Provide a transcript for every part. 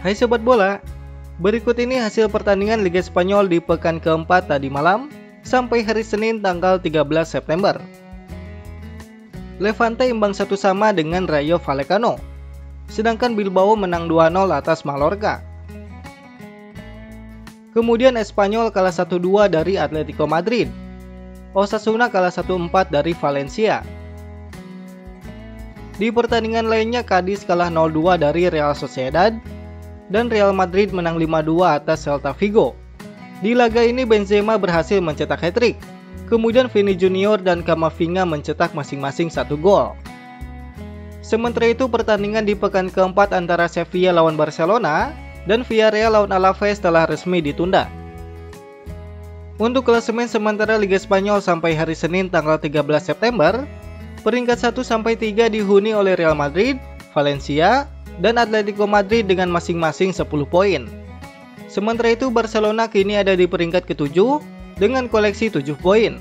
Hai Sobat Bola, berikut ini hasil pertandingan Liga Spanyol di pekan keempat tadi malam sampai hari Senin tanggal 13 September. Levante imbang satu sama dengan Rayo Vallecano, sedangkan Bilbao menang 2-0 atas Mallorca. Kemudian Espanyol kalah 1-2 dari Atletico Madrid. Osasuna kalah 1-4 dari Valencia. Di pertandingan lainnya Cadiz kalah 0-2 dari Real Sociedad dan Real Madrid menang 5-2 atas Celta Vigo. Di laga ini Benzema berhasil mencetak hat-trick. Kemudian Vini Junior dan Camavinga mencetak masing-masing satu gol. Sementara itu pertandingan di pekan keempat antara Sevilla lawan Barcelona dan Villarreal lawan Alaves telah resmi ditunda. Untuk klasemen sementara Liga Spanyol sampai hari Senin tanggal 13 September, peringkat 1 sampai 3 dihuni oleh Real Madrid, Valencia, dan Atletico Madrid dengan masing-masing 10 poin. Sementara itu Barcelona kini ada di peringkat ketujuh dengan koleksi 7 poin.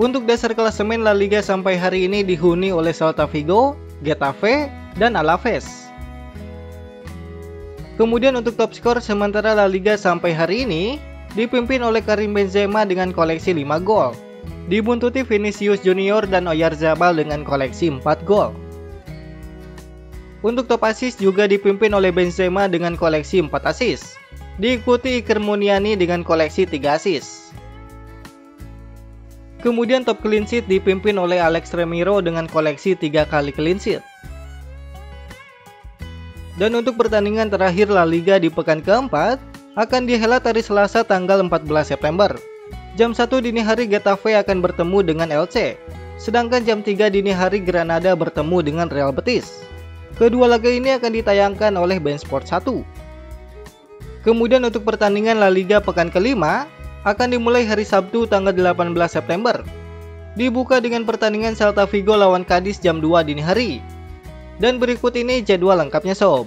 Untuk dasar klasemen La Liga sampai hari ini dihuni oleh Celta Vigo, Getafe, dan Alaves. Kemudian untuk top skor sementara La Liga sampai hari ini dipimpin oleh Karim Benzema dengan koleksi 5 gol. Dibuntuti Vinicius Junior dan Oyarzabal dengan koleksi 4 gol. Untuk top assist juga dipimpin oleh Benzema dengan koleksi 4 assist. Diikuti Iker Muniani dengan koleksi 3 assist. Kemudian top clean sheet dipimpin oleh Alex Remiro dengan koleksi 3 kali clean sheet. Dan untuk pertandingan terakhir La Liga di pekan keempat akan dihelat hari Selasa tanggal 14 September. Jam 1 dini hari Getafe akan bertemu dengan LC, sedangkan jam 3 dini hari Granada bertemu dengan Real Betis. Kedua laga ini akan ditayangkan oleh Ben Sport 1. Kemudian untuk pertandingan La Liga pekan kelima akan dimulai hari Sabtu tanggal 18 September. Dibuka dengan pertandingan Celta Vigo lawan Cadiz jam 2 dini hari. Dan berikut ini jadwal lengkapnya sob.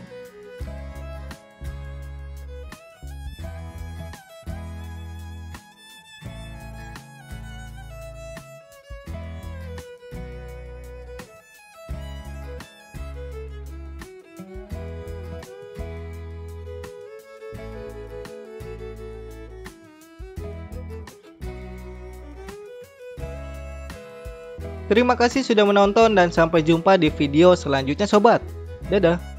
Terima kasih sudah menonton dan sampai jumpa di video selanjutnya sobat. Dadah.